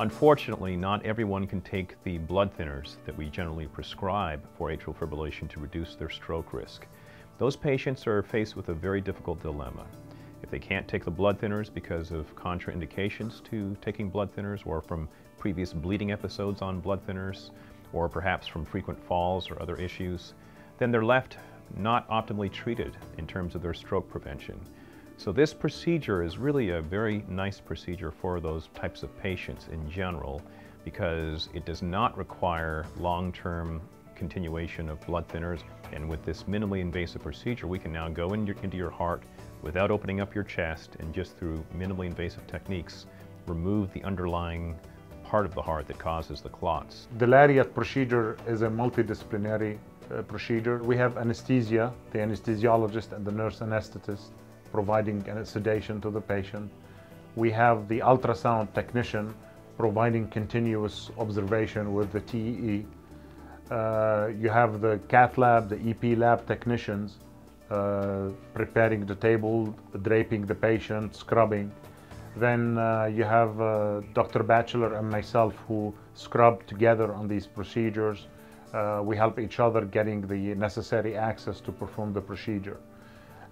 Unfortunately, not everyone can take the blood thinners that we generally prescribe for atrial fibrillation to reduce their stroke risk. Those patients are faced with a very difficult dilemma. If they can't take the blood thinners because of contraindications to taking blood thinners or from previous bleeding episodes on blood thinners or perhaps from frequent falls or other issues, then they're left not optimally treated in terms of their stroke prevention. So this procedure is really a very nice procedure for those types of patients in general because it does not require long-term continuation of blood thinners. And with this minimally invasive procedure, we can now go in your, into your heart without opening up your chest and just through minimally invasive techniques, remove the underlying part of the heart that causes the clots. The Lariat procedure is a multidisciplinary uh, procedure. We have anesthesia, the anesthesiologist and the nurse anesthetist providing sedation to the patient. We have the ultrasound technician providing continuous observation with the TEE. Uh, you have the cath lab, the EP lab technicians uh, preparing the table, draping the patient, scrubbing. Then uh, you have uh, Dr. Batchelor and myself who scrub together on these procedures. Uh, we help each other getting the necessary access to perform the procedure.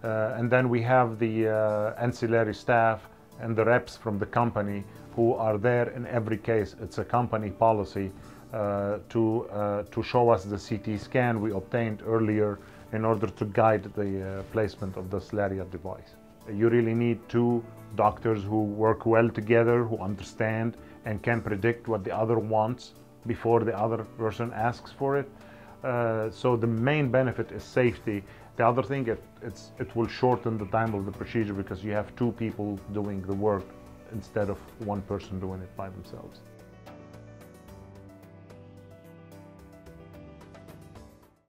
Uh, and then we have the uh, ancillary staff and the reps from the company who are there in every case. It's a company policy uh, to, uh, to show us the CT scan we obtained earlier in order to guide the uh, placement of this Lariat device. You really need two doctors who work well together, who understand and can predict what the other wants before the other person asks for it. Uh, so the main benefit is safety. The other thing, it, it will shorten the time of the procedure because you have two people doing the work instead of one person doing it by themselves.